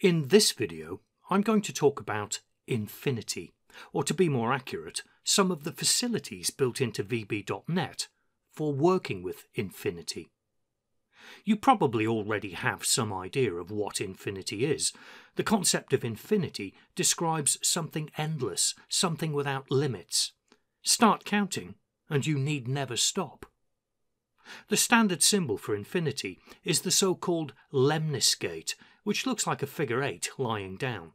In this video, I'm going to talk about Infinity, or to be more accurate, some of the facilities built into VB.NET for working with Infinity. You probably already have some idea of what infinity is. The concept of infinity describes something endless, something without limits. Start counting, and you need never stop. The standard symbol for infinity is the so-called lemniscate, which looks like a figure eight lying down.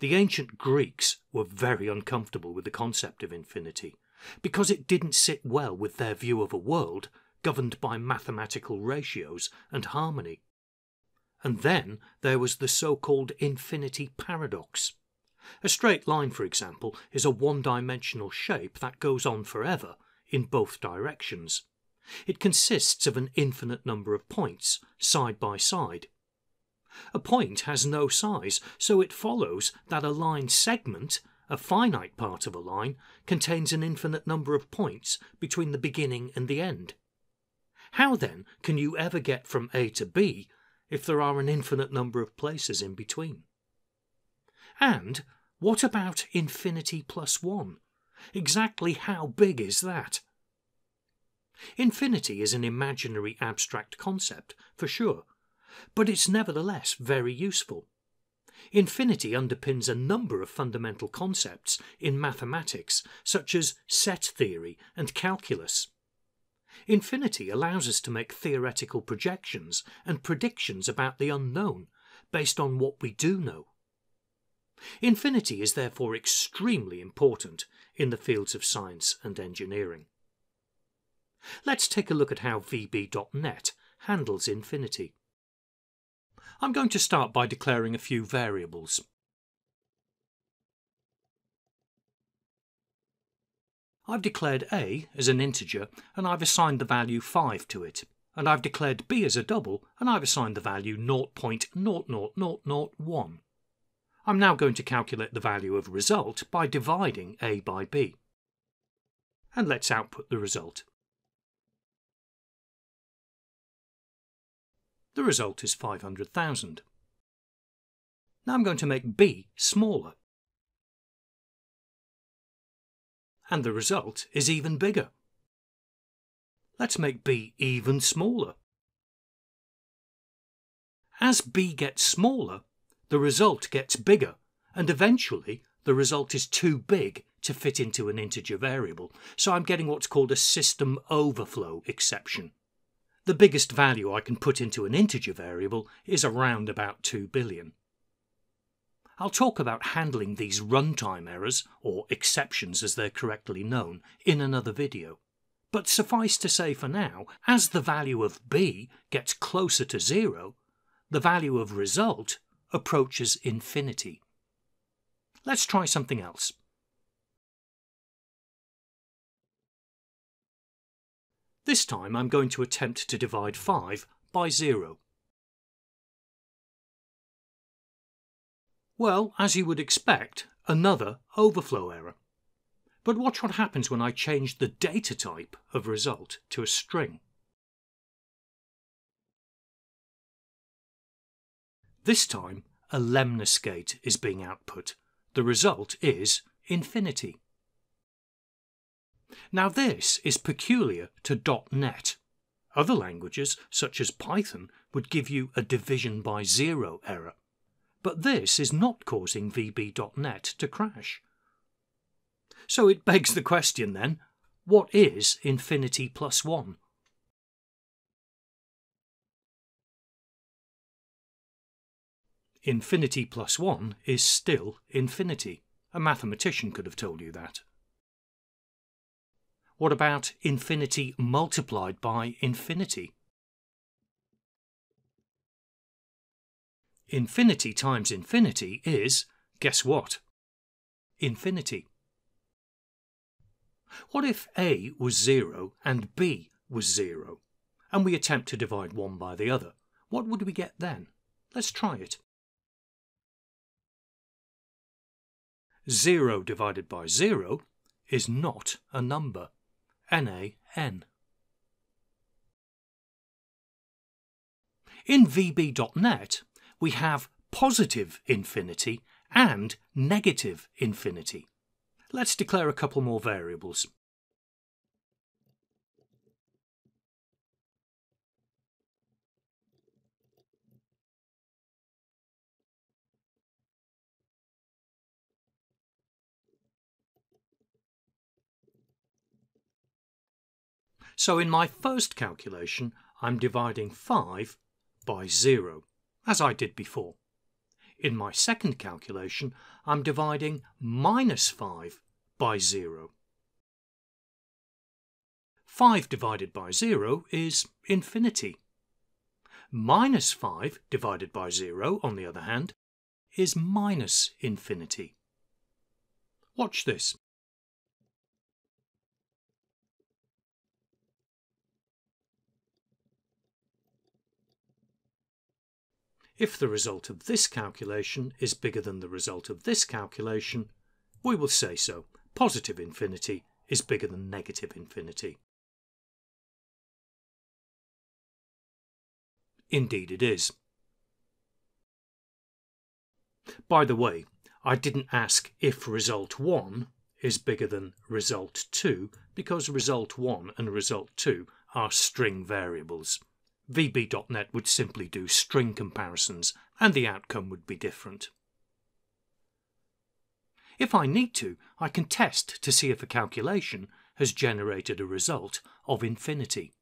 The ancient Greeks were very uncomfortable with the concept of infinity, because it didn't sit well with their view of a world governed by mathematical ratios and harmony. And then there was the so-called infinity paradox. A straight line, for example, is a one-dimensional shape that goes on forever in both directions. It consists of an infinite number of points, side by side. A point has no size, so it follows that a line segment, a finite part of a line, contains an infinite number of points between the beginning and the end. How then can you ever get from A to B if there are an infinite number of places in between? And what about infinity plus one? Exactly how big is that? Infinity is an imaginary abstract concept, for sure, but it's nevertheless very useful. Infinity underpins a number of fundamental concepts in mathematics, such as set theory and calculus. Infinity allows us to make theoretical projections and predictions about the unknown based on what we do know. Infinity is therefore extremely important in the fields of science and engineering. Let's take a look at how VB.NET handles infinity. I'm going to start by declaring a few variables. I've declared a as an integer and I've assigned the value 5 to it. And I've declared b as a double and I've assigned the value 0.00001. I'm now going to calculate the value of result by dividing a by b. And let's output the result. The result is 500,000. Now I'm going to make b smaller. and the result is even bigger. Let's make b even smaller. As b gets smaller, the result gets bigger, and eventually the result is too big to fit into an integer variable, so I'm getting what's called a system overflow exception. The biggest value I can put into an integer variable is around about 2 billion. I'll talk about handling these runtime errors, or exceptions as they're correctly known, in another video. But suffice to say for now, as the value of b gets closer to zero, the value of result approaches infinity. Let's try something else. This time I'm going to attempt to divide 5 by 0. Well, as you would expect, another overflow error. But watch what happens when I change the data type of result to a string. This time, a lemniscate is being output. The result is infinity. Now this is peculiar to .NET. Other languages, such as Python, would give you a division by zero error. But this is not causing VB.NET to crash. So it begs the question then, what is infinity plus 1? Infinity plus 1 is still infinity. A mathematician could have told you that. What about infinity multiplied by infinity? Infinity times infinity is, guess what? Infinity. What if A was 0 and B was 0, and we attempt to divide one by the other? What would we get then? Let's try it. 0 divided by 0 is not a number. N-A-N. In VB.NET, we have positive infinity and negative infinity. Let's declare a couple more variables. So in my first calculation, I'm dividing 5 by 0, as I did before. In my second calculation, I'm dividing minus 5 by 0. 5 divided by 0 is infinity. Minus 5 divided by 0, on the other hand, is minus infinity. Watch this. If the result of this calculation is bigger than the result of this calculation, we will say so. Positive infinity is bigger than negative infinity. Indeed it is. By the way, I didn't ask if result 1 is bigger than result 2 because result 1 and result 2 are string variables. VB.NET would simply do string comparisons and the outcome would be different. If I need to, I can test to see if a calculation has generated a result of infinity.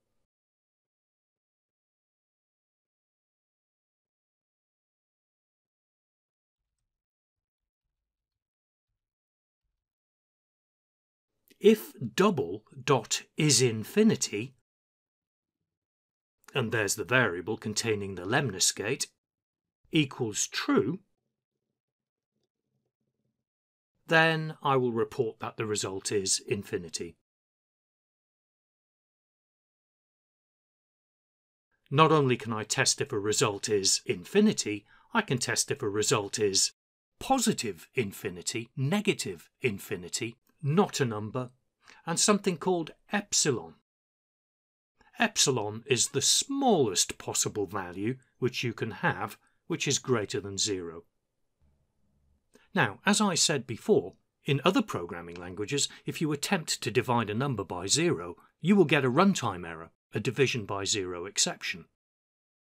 If double dot is infinity, and there's the variable containing the lemniscate, equals true, then I will report that the result is infinity. Not only can I test if a result is infinity, I can test if a result is positive infinity, negative infinity, not a number, and something called epsilon. Epsilon is the smallest possible value which you can have which is greater than zero. Now, as I said before, in other programming languages, if you attempt to divide a number by zero, you will get a runtime error, a division by zero exception.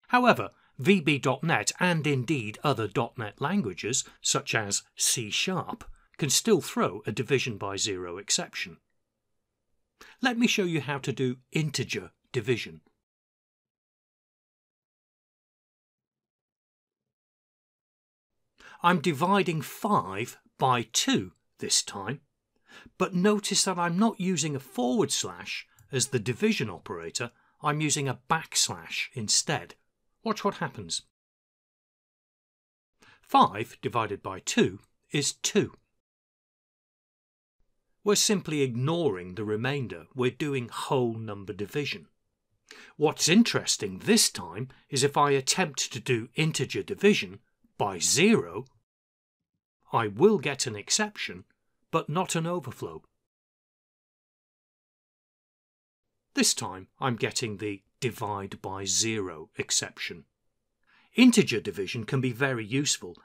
However, VB.NET and indeed other .NET languages, such as C Sharp, can still throw a division by zero exception. Let me show you how to do integer division. I'm dividing 5 by 2 this time, but notice that I'm not using a forward slash as the division operator, I'm using a backslash instead. Watch what happens. 5 divided by 2 is 2. We're simply ignoring the remainder. We're doing whole number division. What's interesting this time is if I attempt to do integer division by zero, I will get an exception, but not an overflow. This time I'm getting the divide by zero exception. Integer division can be very useful.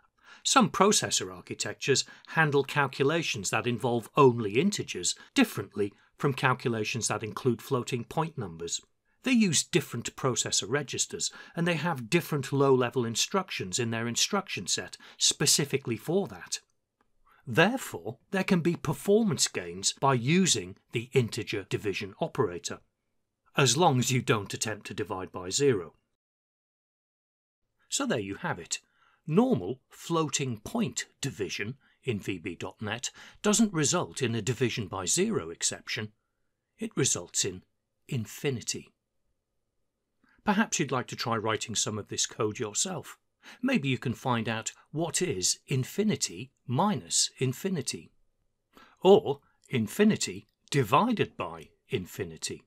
Some processor architectures handle calculations that involve only integers differently from calculations that include floating point numbers. They use different processor registers and they have different low level instructions in their instruction set specifically for that. Therefore, there can be performance gains by using the integer division operator, as long as you don't attempt to divide by zero. So there you have it. Normal floating point division in VB.NET doesn't result in a division by zero exception. It results in infinity. Perhaps you'd like to try writing some of this code yourself. Maybe you can find out what is infinity minus infinity. Or infinity divided by infinity.